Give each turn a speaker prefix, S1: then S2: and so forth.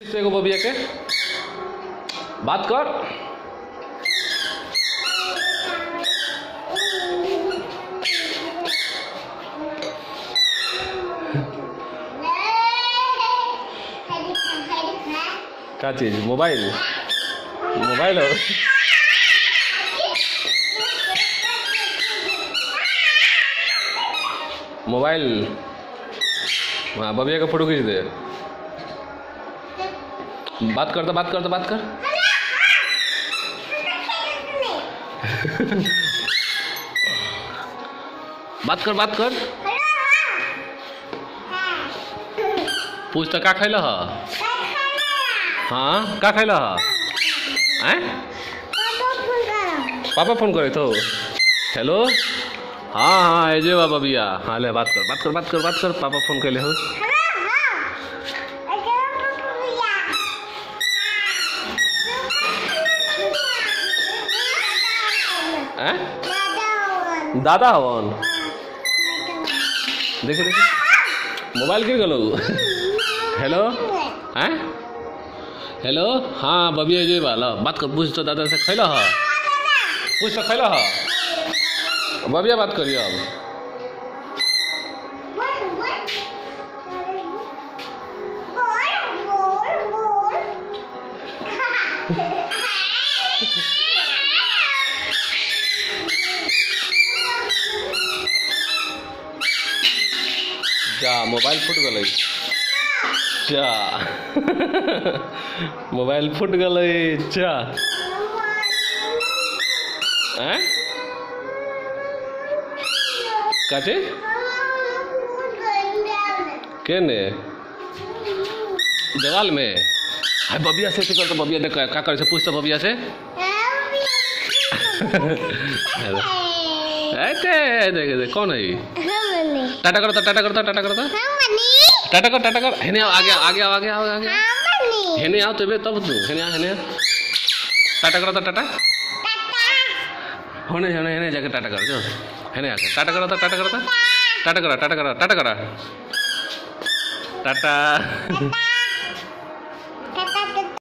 S1: एगो बबिया के? बात कर। का चीज़? मोबाइल। मोबाइल हो मोबाइल। हाँ बबिया का फ़ोटो खींच दे। बात कर तो बात कर तो बात कर। बात कर बात कर। पूछ तो का खैल ह? हाँ का खैल ह? पापा फ़ोन करे तो हेलो? हाँ हाँ एजे बाबा भैया हाँ ले, बात कर बात कर बात कर बात कर। पापा फ़ोन कैले हो? दादा हवन। देखे देखे। मोबाइल गिर गलो हेलो हैं? हेलो हाँ बबिया जे वाला। बात कर पूछ तो दादा से खैला ह। पूछ तो खैला ह। बबिया बात करिए अब। जा मोबाइल फूट गल जा। मोबाइल फूट गल जा। हैं? काचे? केने? देवाल में? हाय बबिया से कर तो बबिया देख का करे से पूछ तो बबिया से देख देख कौन है ये? टाटा करता टाटा करता टाटा करता टाटा कर टाटा कर। हेने आओ आगे आगे आओ आगे आओ आगे आओ। हेने आओ तेबे तब तू। हेने आ हेने टाटा करता टाटा। होने होने हेने जाके टाटा कर जो हेने आके टाटा करता टाटा करता टाटा। करा टाटा करा टाटा करा। टाटा।